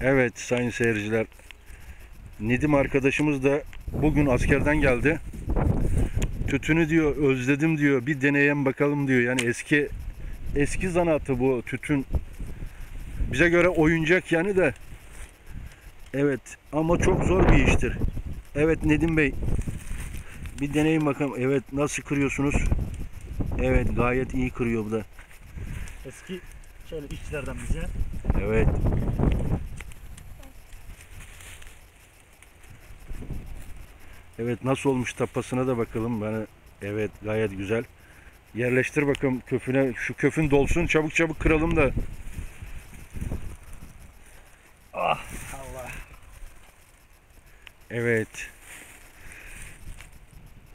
Evet sayın seyirciler. Nedim arkadaşımız da bugün askerden geldi. Tütünü diyor özledim diyor. Bir deneyelim bakalım diyor. Yani eski eski zanaatı bu tütün. Bize göre oyuncak yani de. Evet ama çok zor bir iştir. Evet Nedim Bey. Bir deneyin bakalım. Evet nasıl kırıyorsunuz? Evet gayet iyi kırıyor bu da. Eski şöyle işçilerden bize. Evet. Evet nasıl olmuş tapasına da bakalım. Yani evet gayet güzel. Yerleştir bakalım köfüne. Şu köfün dolsun çabuk çabuk kıralım da. Ah Allah. Evet.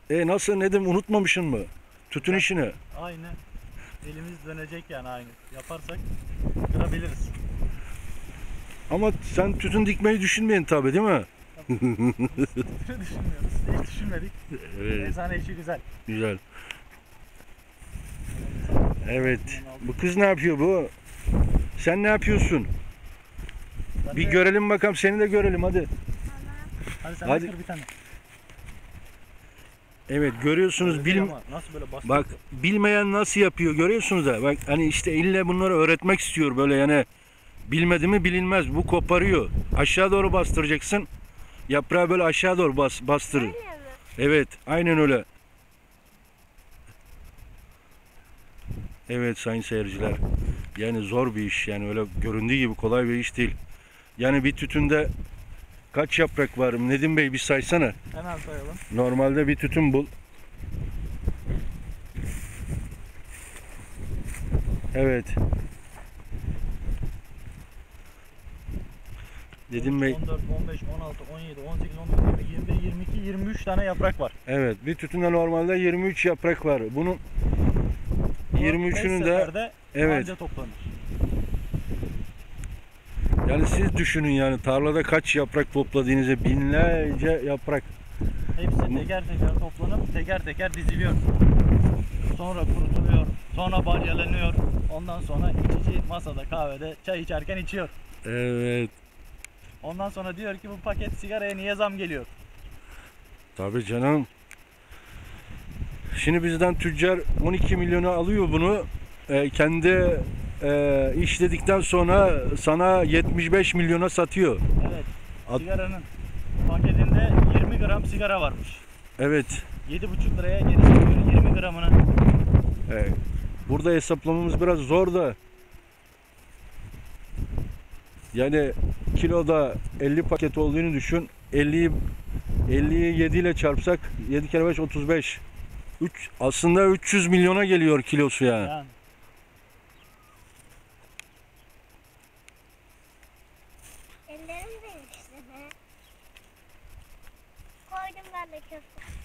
E nasıl Nedim unutmamışsın mı? Tütün işini. Aynı. Elimiz dönecek yani aynı. Yaparsak kırabiliriz. Ama sen tütün dikmeyi düşünmeyin tabi değil mi? Düşünmüyoruz. Hiç düşünmedik. Evet Eczane işi güzel. güzel. Evet. Bu kız ne yapıyor bu? Sen ne yapıyorsun? Ben Bir de- görelim bakalım seni de görelim hadi. Hadi sen Hadi. bir tane. Evet görüyorsunuz bilim Nasıl böyle bastı? bak bilmeyen nasıl yapıyor görüyorsunuz da bak hani işte elle bunları öğretmek istiyor böyle yani bilmedi mi bilinmez bu koparıyor aşağı doğru bastıracaksın yaprağı böyle aşağı doğru bas, bastırır. Evet aynen öyle. Evet sayın seyirciler. Yani zor bir iş yani öyle göründüğü gibi kolay bir iş değil. Yani bir tütünde kaç yaprak var? Nedim Bey bir saysana. Hemen sayalım. Normalde bir tütün bul. Evet. Dedim Bey, 14, 15, 16, 17, 18, 19, 20, 21, 22, 23 tane yaprak var. evet bir tütünde normalde 23 yaprak var. Bunun Bu 23'ünü beş de evet. toplanır. yani siz düşünün yani tarlada kaç yaprak topladığınızı binlerce yaprak. Hepsi teker teker toplanıp teker teker diziliyor. Sonra kurutuluyor. Sonra balyalanıyor. Ondan sonra içici masada kahvede çay içerken içiyor. Evet. Ondan sonra diyor ki bu paket sigaraya niye zam geliyor? Tabii canım. Şimdi bizden tüccar 12 milyonu alıyor bunu. e, kendi e, işledikten sonra sana 75 milyona satıyor. Evet. At- Sigaranın paketinde 20 gram sigara varmış. Evet. 7,5 liraya geri satıyor 20 gramını. e, burada hesaplamamız biraz zor da. Yani kiloda 50 paket olduğunu düşün. 50'yi 50'yi 7 ile çarpsak 7 kere 5 35. 3 aslında 300 milyona geliyor kilosu yani. Yani Ellerim değişti be. Koydum ben de köfte.